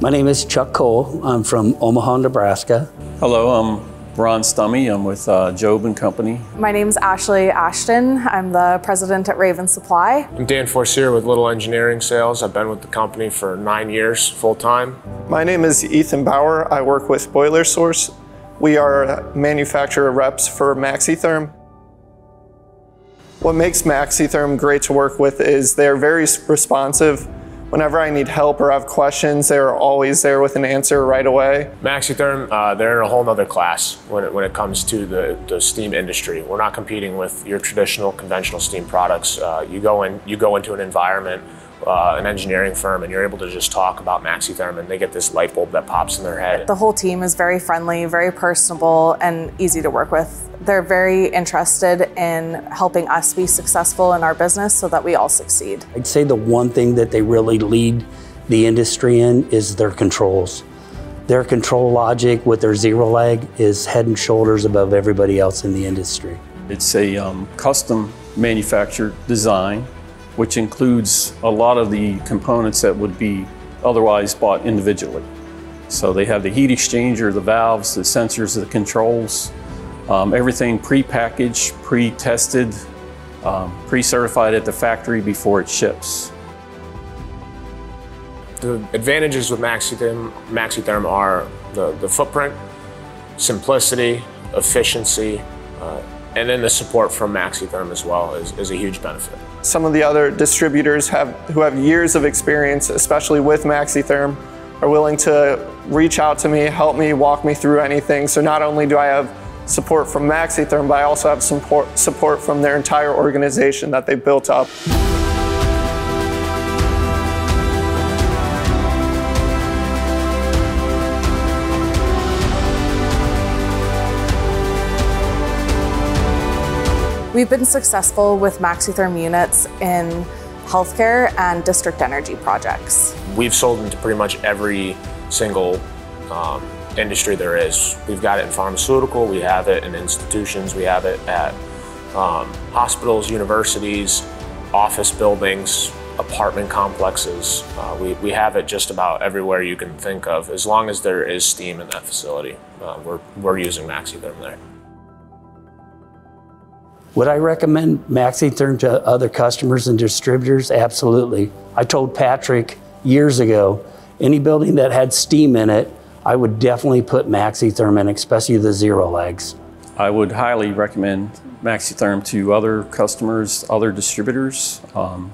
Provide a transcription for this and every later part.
My name is Chuck Cole. I'm from Omaha, Nebraska. Hello, I'm Ron Stummy. I'm with uh, Job and Company. My name's Ashley Ashton. I'm the president at Raven Supply. I'm Dan Forcier with Little Engineering Sales. I've been with the company for nine years full time. My name is Ethan Bauer. I work with Boiler Source. We are manufacturer reps for MaxiTherm. What makes MaxiTherm great to work with is they're very responsive. Whenever I need help or have questions, they're always there with an answer right away. MaxiTherm, uh, they're in a whole nother class when it, when it comes to the, the steam industry. We're not competing with your traditional conventional steam products. Uh, you go in, you go into an environment uh, an engineering firm and you're able to just talk about MaxiTherm and they get this light bulb that pops in their head. The whole team is very friendly, very personable, and easy to work with. They're very interested in helping us be successful in our business so that we all succeed. I'd say the one thing that they really lead the industry in is their controls. Their control logic with their zero lag is head and shoulders above everybody else in the industry. It's a um, custom manufactured design which includes a lot of the components that would be otherwise bought individually. So they have the heat exchanger, the valves, the sensors, the controls, um, everything pre-packaged, pre-tested, um, pre-certified at the factory before it ships. The advantages with MaxiTherm, MaxiTherm are the, the footprint, simplicity, efficiency, uh, and then the support from MaxiTherm as well is, is a huge benefit. Some of the other distributors have, who have years of experience, especially with MaxiTherm, are willing to reach out to me, help me, walk me through anything. So not only do I have support from MaxiTherm, but I also have support, support from their entire organization that they built up. We've been successful with MaxiTherm units in healthcare and district energy projects. We've sold into pretty much every single um, industry there is. We've got it in pharmaceutical, we have it in institutions, we have it at um, hospitals, universities, office buildings, apartment complexes. Uh, we, we have it just about everywhere you can think of. As long as there is steam in that facility, uh, we're, we're using MaxiTherm there. Would I recommend MaxiTherm to other customers and distributors? Absolutely. I told Patrick years ago, any building that had steam in it, I would definitely put MaxiTherm in, especially the zero lags. I would highly recommend MaxiTherm to other customers, other distributors, um,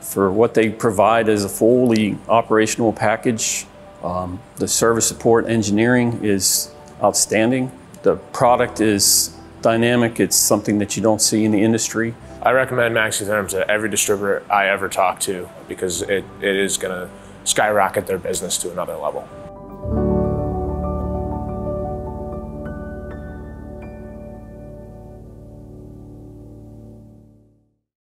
for what they provide as a fully operational package. Um, the service support engineering is outstanding. The product is dynamic. It's something that you don't see in the industry. I recommend MaxiTherm to every distributor I ever talk to because it, it is going to skyrocket their business to another level.